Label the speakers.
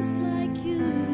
Speaker 1: things like you.